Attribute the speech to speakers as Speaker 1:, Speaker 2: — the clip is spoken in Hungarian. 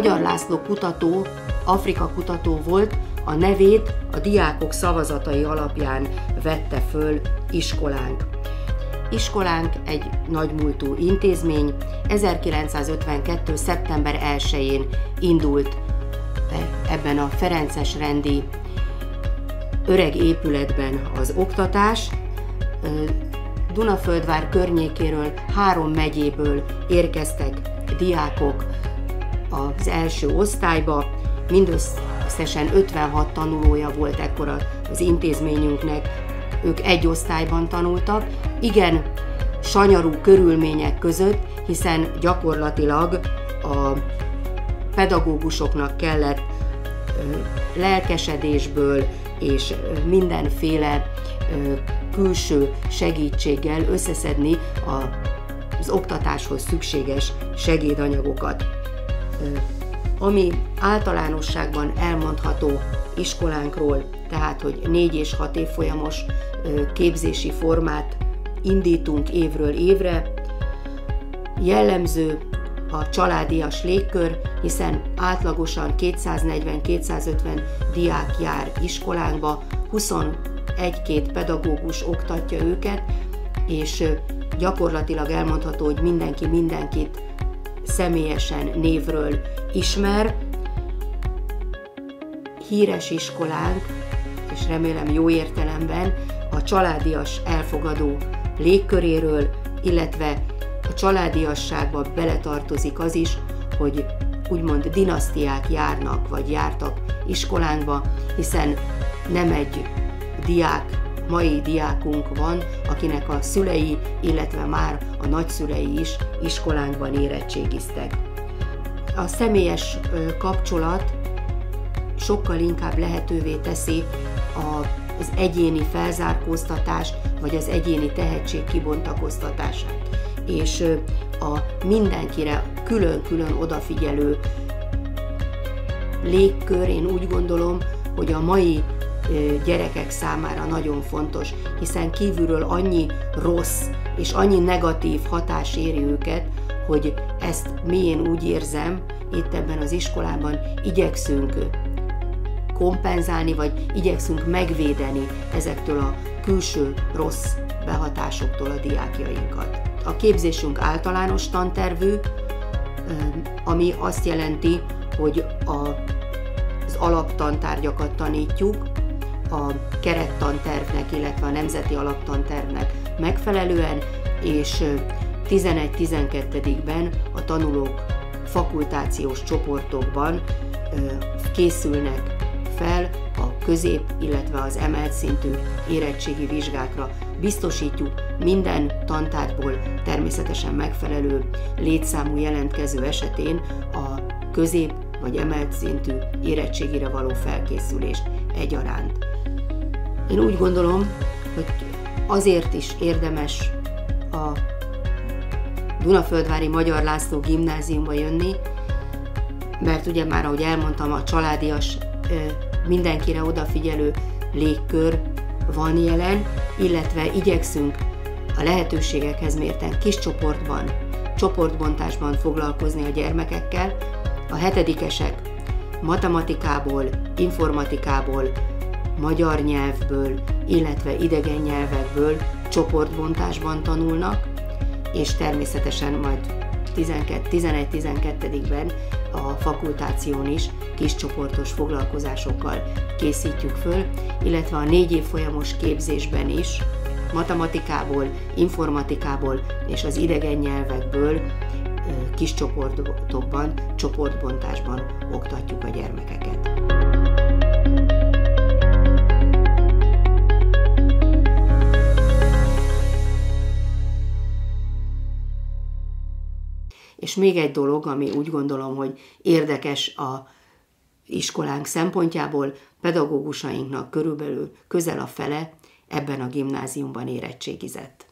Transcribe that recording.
Speaker 1: Magyar László kutató, Afrika kutató volt, a nevét a diákok szavazatai alapján vette föl iskolánk. Iskolánk egy nagymúltú intézmény, 1952. szeptember 1-én indult ebben a Ferences rendi öreg épületben az oktatás. Dunaföldvár környékéről, három megyéből érkeztek diákok az első osztályba, mindösszesen 56 tanulója volt ekkor az intézményünknek, ők egy osztályban tanultak, igen sanyarú körülmények között, hiszen gyakorlatilag a pedagógusoknak kellett lelkesedésből és mindenféle külső segítséggel összeszedni az oktatáshoz szükséges segédanyagokat. Ami általánosságban elmondható iskolánkról, tehát hogy négy és hat évfolyamos képzési formát indítunk évről évre, jellemző a családias légkör, hiszen átlagosan 240-250 diák jár iskolánkba, 21-két pedagógus oktatja őket, és gyakorlatilag elmondható, hogy mindenki mindenkit személyesen névről ismer. Híres iskolánk, és remélem jó értelemben, a családias elfogadó légköréről, illetve a családiasságba beletartozik az is, hogy úgymond dinasztiák járnak, vagy jártak iskolánkba, hiszen nem egy diák, mai diákunk van, akinek a szülei, illetve már a nagyszülei is iskolánkban érettségiztek. A személyes kapcsolat sokkal inkább lehetővé teszi az egyéni felzárkóztatást, vagy az egyéni tehetség kibontakoztatását. És a mindenkire külön-külön odafigyelő légkör, én úgy gondolom, hogy a mai gyerekek számára nagyon fontos, hiszen kívülről annyi rossz és annyi negatív hatás éri őket, hogy ezt mi én úgy érzem, itt ebben az iskolában igyekszünk kompenzálni, vagy igyekszünk megvédeni ezektől a külső rossz behatásoktól a diákjainkat. A képzésünk általános tantervű, ami azt jelenti, hogy a, az alaptantárgyakat tanítjuk, a kerettantervnek, illetve a nemzeti alaptantervnek megfelelően, és 11-12-ben a tanulók fakultációs csoportokban készülnek fel a közép, illetve az emelt szintű érettségi vizsgákra. Biztosítjuk minden tantárból természetesen megfelelő létszámú jelentkező esetén a közép vagy emelt szintű érettségire való felkészülést egyaránt. Én úgy gondolom, hogy azért is érdemes a Dunaföldvári Magyar László gimnáziumba jönni, mert ugye már, ahogy elmondtam, a családias mindenkire odafigyelő légkör van jelen, illetve igyekszünk a lehetőségekhez mérten kis csoportban, csoportbontásban foglalkozni a gyermekekkel. A hetedikesek matematikából, informatikából, magyar nyelvből, illetve idegen nyelvekből csoportbontásban tanulnak, és természetesen majd 11-12-ben a fakultáción is kiscsoportos foglalkozásokkal készítjük föl, illetve a négy év folyamos képzésben is matematikából, informatikából és az idegen nyelvekből kis csoportokban, csoportbontásban oktatjuk a gyermekeket. És még egy dolog, ami úgy gondolom, hogy érdekes a iskolánk szempontjából, pedagógusainknak körülbelül közel a fele ebben a gimnáziumban érettségizett.